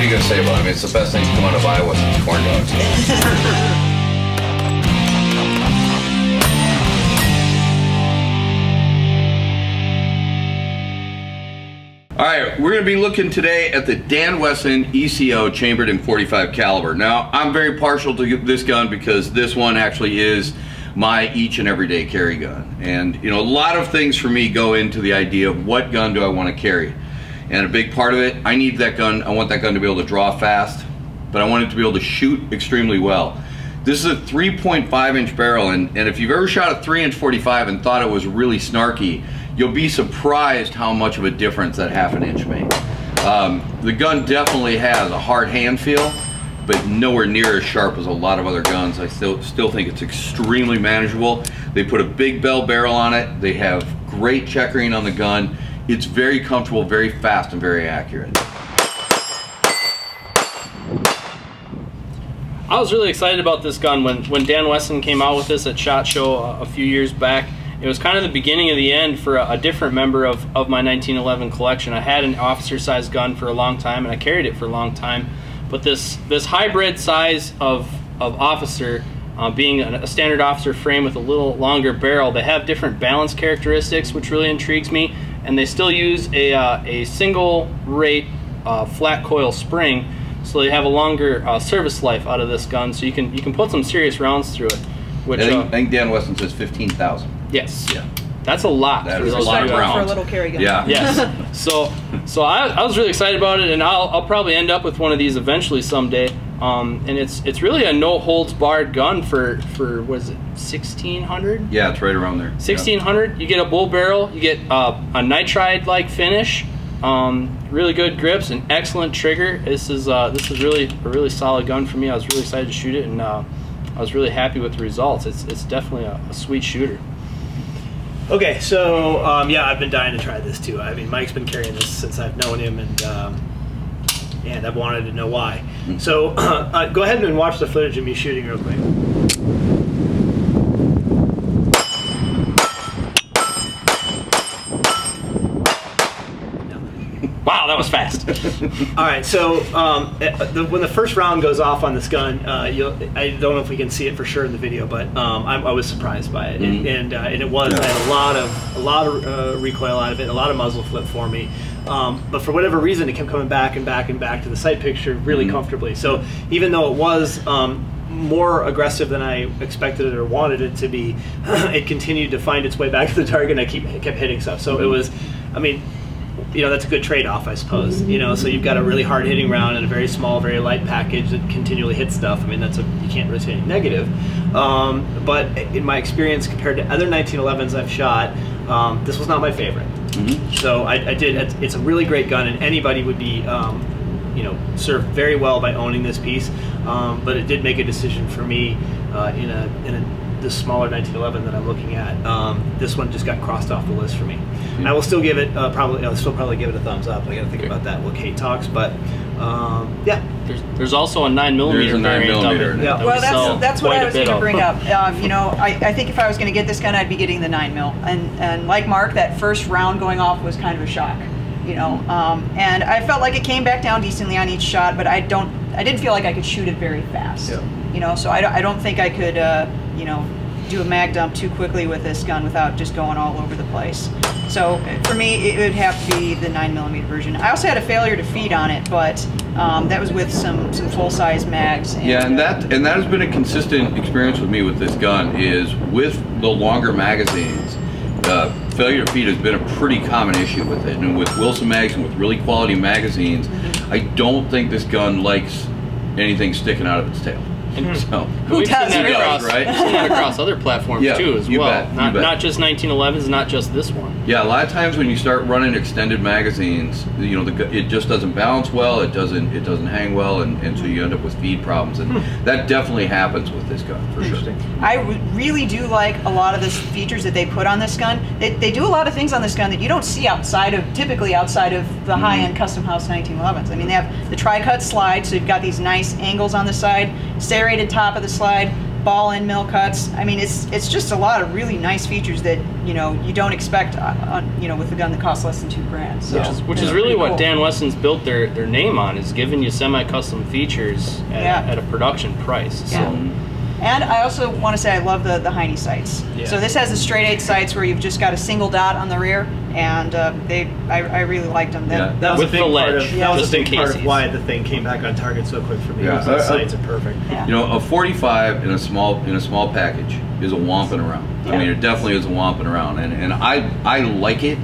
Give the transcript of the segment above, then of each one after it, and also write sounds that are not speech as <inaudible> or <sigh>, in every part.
what are you gonna say about it? I mean, it's the best thing to come out of Iowa since corn dogs. All right, we're going to be looking today at the Dan Wesson ECO chambered in 45 caliber. Now, I'm very partial to this gun because this one actually is my each and everyday carry gun. And you know, a lot of things for me go into the idea of what gun do I want to carry. And a big part of it, I need that gun, I want that gun to be able to draw fast, but I want it to be able to shoot extremely well. This is a 3.5 inch barrel, and, and if you've ever shot a 3 inch 45 and thought it was really snarky, you'll be surprised how much of a difference that half an inch makes. Um, the gun definitely has a hard hand feel, but nowhere near as sharp as a lot of other guns. I still still think it's extremely manageable. They put a big bull barrel on it. They have great checkering on the gun. It's very comfortable, very fast, and very accurate. I was really excited about this gun when, when Dan Wesson came out with this at SHOT Show a, a few years back it was kind of the beginning of the end for a, a, different member of, of my 1911 collection. I had an officer sized gun for a long time and I carried it for a long time. But this, this hybrid size of, of officer, uh, being a standard officer frame with a little longer barrel, they have different balance characteristics, which really intrigues me. And they still use a, uh, a single rate uh, flat coil spring, so they have a longer uh, service life out of this gun. So you can you can put some serious rounds through it. Which I think, uh, I think Dan Wesson says 15,000. Yes. Yeah. That's a lot. That is a lot of rounds. For a little carry gun. Yeah. Yes. <laughs> so, so I, I was really excited about it, and I'll, I'll probably end up with one of these eventually someday. Um, and it's it's really a no holds barred gun for for was it sixteen hundred? Yeah, it's right around there. Sixteen hundred. Yeah. You get a bull barrel. You get uh, a nitride like finish. Um, really good grips and excellent trigger. This is uh, this is really a really solid gun for me. I was really excited to shoot it, and uh, I was really happy with the results. It's it's definitely a, a sweet shooter. Okay, so um, yeah, I've been dying to try this too. I mean, Mike's been carrying this since I've known him, and um, and I've wanted to know why. So <clears throat> uh, go ahead and watch the footage of me shooting real quick. Wow, that was fast. <laughs> All right, so um, eh, the, when the first round goes off on this gun, uh, I don't know if we can see it for sure in the video, but um, I, I, was surprised by it, mm-hmm. and and, uh, and, it was yeah. I had a lot of a lot of uh, recoil out of it, a lot of muzzle flip for me. Um, but for whatever reason, it kept coming back and back and back to the sight picture really mm-hmm. comfortably. So even though it was um, more aggressive than I expected it or wanted it to be, <clears throat> it continued to find its way back to the target. and I keep kept hitting stuff. So mm-hmm. it was, I mean, you know that's a good trade-off i suppose you know so you've got a really hard hitting round and a very small very light package that continually hits stuff i mean that's a you can't really say anything negative um, but in my experience compared to other 1911s i've shot um, this was not my favorite mm-hmm. so I, I, did it's a really great gun and anybody would be um, you know served very well by owning this piece um, but it did make a decision for me uh, in a in a this smaller 1911 that I'm looking at, um, this one just got crossed off the list for me. I will still give it uh, probably. I'll still probably give it a thumbs up. I got to think about that when Kate talks, but um, yeah. There's, there's, also a nine millimeter nine millimeter. Yeah. That well, that's that's what I was going to bring up. <laughs> Um, you know, I, I think if I was going to get this gun, I'd be getting the nine mil. And and like Mark, that first round going off was kind of a shock. You know, um, and I felt like it came back down decently on each shot, but I don't. I didn't feel like I could shoot it very fast. Yeah. You know, so I don't, I don't think I could. Uh, you know, do a mag dump too quickly with this gun without just going all over the place. So for me, it would have to be the 9mm version. I also had a failure to feed on it, but um, that was with some, some full-size mags. And, yeah, and that and that has been a consistent experience with me with this gun is with the longer magazines, uh, failure to feed has been a pretty common issue with it. And with Wilson mags and with really quality magazines, mm -hmm. I don't think this gun likes anything sticking out of its tail. And <laughs> so, Who we've does, seen that across, right? <laughs> Seen that across other platforms yeah, too, as well. Bet, not, not just 1911s, not just this one. Yeah, a lot of times when you start running extended magazines, you know, the, it just doesn't balance well. It doesn't it doesn't hang well, and, and so you end up with feed problems, and hmm. that definitely happens with this gun for sure. I really do like a lot of the features that they put on this gun. They, they do a lot of things on this gun that you don't see outside of typically outside of the mm-hmm. high-end custom house 1911s. I mean, they have the tri-cut slide, so you've got these nice angles on the side, serrated top of the slide ball and mill cuts. I mean, it's it's just a lot of really nice features that you know you don't expect uh, on, you know with a gun that costs less than two grand. So Which is, which is really what cool. Dan Wesson's built their, their name on is giving you semi-custom features at, Yeah. a, at a production price. So Yeah. And I also want to say I love the the Heinie sights. Yeah. So this has the straight eight sights where you've just got a single dot on the rear, and uh, they I, I really liked them. They- Yeah. That was With a big the part ledge, of, Yeah. that was just a big part of he's- why the thing came back on target so quick for me. Yeah. was the Uh, uh, sights are perfect. yeah. You know, a 45 in a small in a small package is a womping around. I mean, it definitely is a womping around, and and I I like it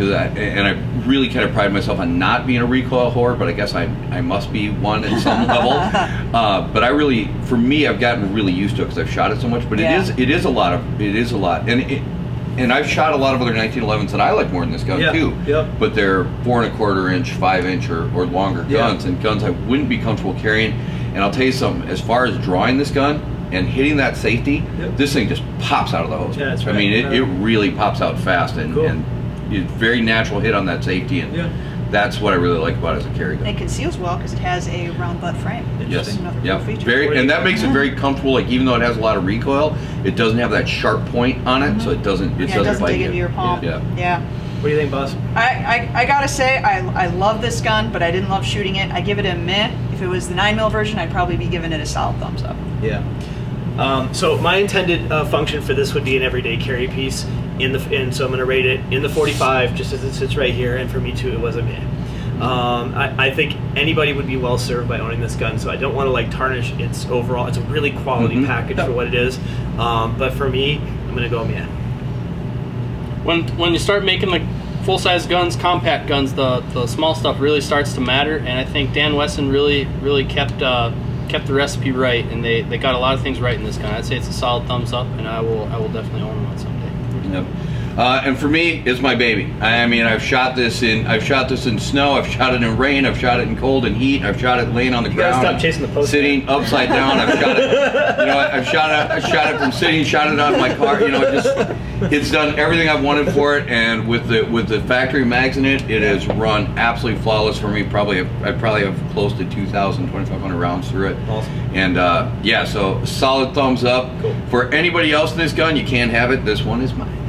because I and I really kind of pride myself on not being a recoil whore, but I guess I I must be one at some <laughs> level. Uh, but I really, for me, I've gotten really used to it because I've shot it so much. But Yeah. it is it is a lot of it is a lot, and it, and I've shot a lot of other 1911s that I like more than this gun Yeah. too. Yep. But they're four and a quarter inch, five inch, or, or longer Yeah. guns, and guns I wouldn't be comfortable carrying. And I'll tell you something, as far as drawing this gun and hitting that safety, Yep. this thing just pops out of the hose. Yeah, that's right. I mean, it, Yeah. it really pops out fast, and, Cool. and very natural hit on that safety, and Yeah. that's what I really like about it as a carry gun. it conceals well because it has a round butt frame. Yes. Another cool Yeah. Very, and that makes it very comfortable. Like even though it has a lot of recoil, it doesn't have that sharp point on it, so it doesn't. It Mm-hmm. yeah, doesn't, doesn't bite dig you. into your palm. Yeah. yeah. What do you think, boss? I, I, I gotta say, I, I love this gun, but I didn't love shooting it. I give it a meh. If it was the 9 mil version, I'd probably be giving it a solid thumbs up. Yeah. Um, so my intended uh, function for this would be an everyday carry piece in the, and so I'm going to rate it in the 45, just as it sits right here. And for me too, it was a meh. Um, I, I think anybody would be well served by owning this gun, so I don't want to like tarnish its overall. It's a really quality Mhm. package for what it is. Um, but for me, I'm going to go meh. when when you start making like full size guns, compact guns, the the small stuff really starts to matter. And I think Dan Wesson really really kept uh, kept the recipe right, and they, they got a lot of things right in this gun. I'd say it's a solid thumbs up, and I will I will definitely own one someday. Yep. Uh, and for me, it's my baby. I mean, I've shot this in I've shot this in snow. I've shot it in rain. I've shot it in cold and heat. I've shot it laying on the You ground, stop chasing the postman. sitting upside down. I've shot it. You know, I've shot it. I shot it from sitting. Shot it out of my car. You know, it just it's done everything I've wanted for it. And with the with the factory mags in it, it has run absolutely flawless for me. Probably I probably have close to 2,000, 2,500 rounds through it. Awesome. And uh, yeah, so solid thumbs up. Cool. For anybody else in this gun, you can't have it. This one is mine.